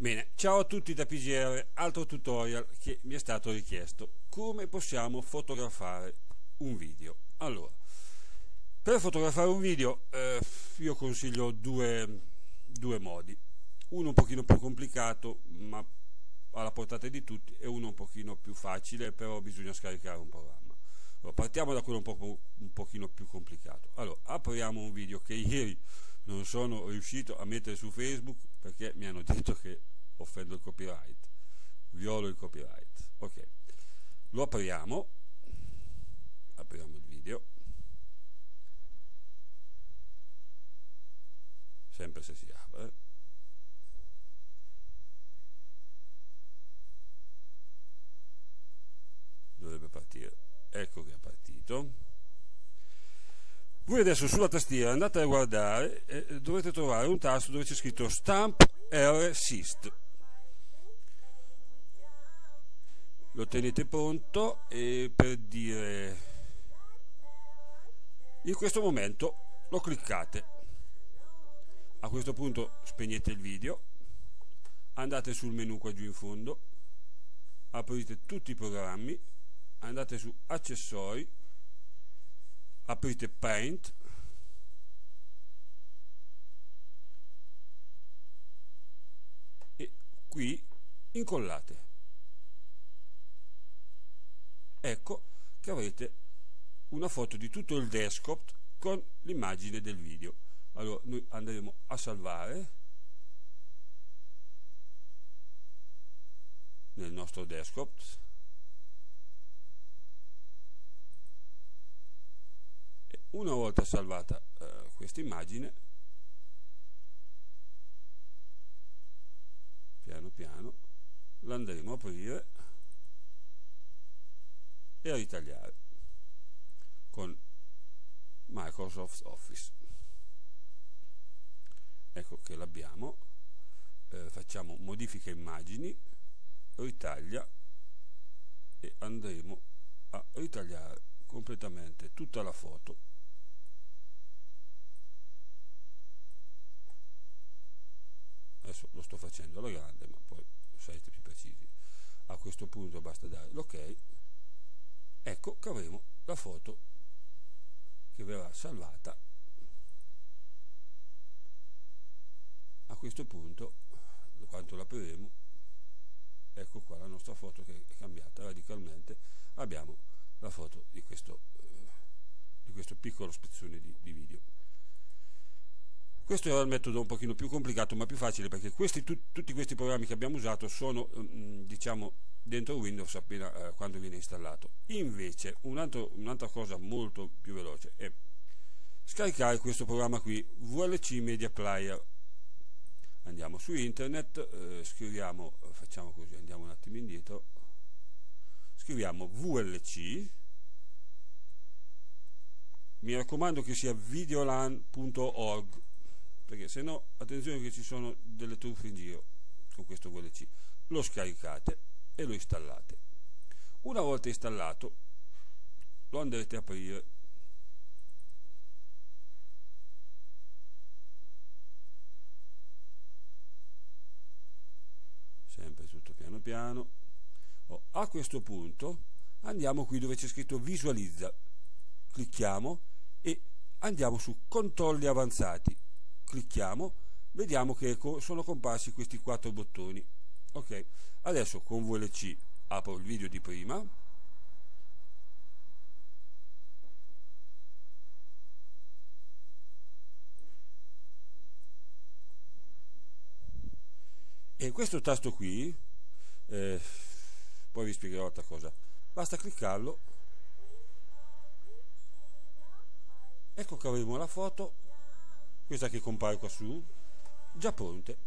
Bene, ciao a tutti da PGR, altro tutorial che mi è stato richiesto. Come possiamo fotografare un video? Allora, per fotografare un video eh, io consiglio due, due modi. Uno un pochino più complicato, ma alla portata di tutti, e uno un pochino più facile, però bisogna scaricare un programma. Allora, partiamo da quello un, po', un pochino più complicato. Allora, apriamo un video che ieri non sono riuscito a mettere su Facebook perché mi hanno detto che offendo il copyright, violo il copyright. Ok, lo apriamo, apriamo il video, sempre se si apre. Dovrebbe partire, ecco che è partito. Voi adesso sulla tastiera andate a guardare e dovete trovare un tasto dove c'è scritto Stamp RSist lo tenete pronto e per dire in questo momento lo cliccate. A questo punto spegnete il video andate sul menu qua giù in fondo aprite tutti i programmi andate su accessori aprite paint e qui incollate. Ecco che avrete una foto di tutto il desktop con l'immagine del video. Allora noi andremo a salvare nel nostro desktop una volta salvata eh, questa immagine piano piano l'andremo a aprire e a ritagliare con Microsoft Office. Ecco che l'abbiamo eh, facciamo modifica immagini ritaglia e andremo a ritagliare completamente tutta la foto adesso lo sto facendo alla grande ma poi sarete più precisi. A questo punto basta dare l'ok. Ecco che avremo la foto che verrà salvata. A questo punto quanto l'apriremo ecco qua la nostra foto che è cambiata radicalmente. Abbiamo la foto di questo, eh, di questo piccolo spezzone di, di, video questo era il metodo un pochino più complicato ma più facile perché questi, tu, tutti questi programmi che abbiamo usato sono mm, diciamo dentro Windows appena eh, quando viene installato. Invece un'altra un cosa molto più veloce è scaricare questo programma qui, VLC Media Player. Andiamo su internet, eh, scriviamo, facciamo così, andiamo un attimo indietro, scriviamo VLC, mi raccomando che sia videolan.org perché se no attenzione che ci sono delle truffe in giro con questo VLC lo scaricate e lo installate. Una volta installato lo andrete a aprire. Sempre tutto piano piano. Oh, a questo punto andiamo qui dove c'è scritto visualizza. Clicchiamo e andiamo su controlli avanzati. Clicchiamo, vediamo che sono comparsi questi quattro bottoni. Ok adesso con VLC apro il video di prima. E questo tasto qui eh, poi vi spiegherò altra cosa. Basta cliccarlo. Ecco che avremo la foto questa che compare qua su? Già pronte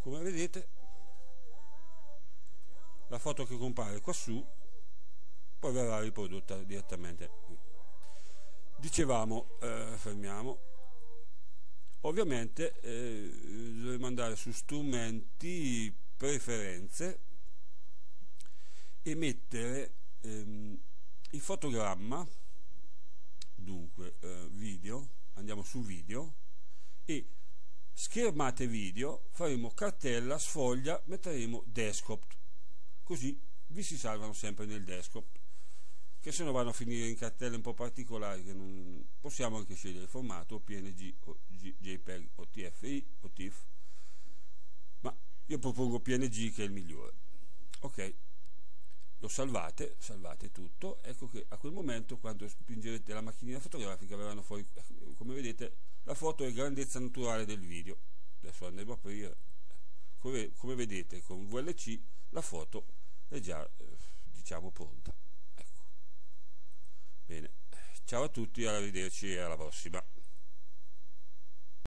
come vedete la foto che compare qua su poi verrà riprodotta direttamente qui. Dicevamo eh, fermiamo. Ovviamente eh, dovremo andare su strumenti preferenze e mettere ehm, il fotogramma dunque eh, video andiamo su video e schermate video, faremo cartella, sfoglia, metteremo desktop, così vi si salvano sempre nel desktop, che se no vanno a finire in cartelle un po' particolari, che non possiamo anche scegliere il formato PNG o JPEG o TFI o TIFF, ma io propongo PNG che è il migliore. Ok, lo salvate, salvate tutto, ecco che a quel momento quando spingerete la macchinina fotografica verranno fuori, come vedete, la foto è grandezza naturale del video. Adesso andremo a aprire, come, come vedete con VLC la foto è già eh, diciamo pronta. Ecco. Bene, ciao a tutti, arrivederci e alla prossima.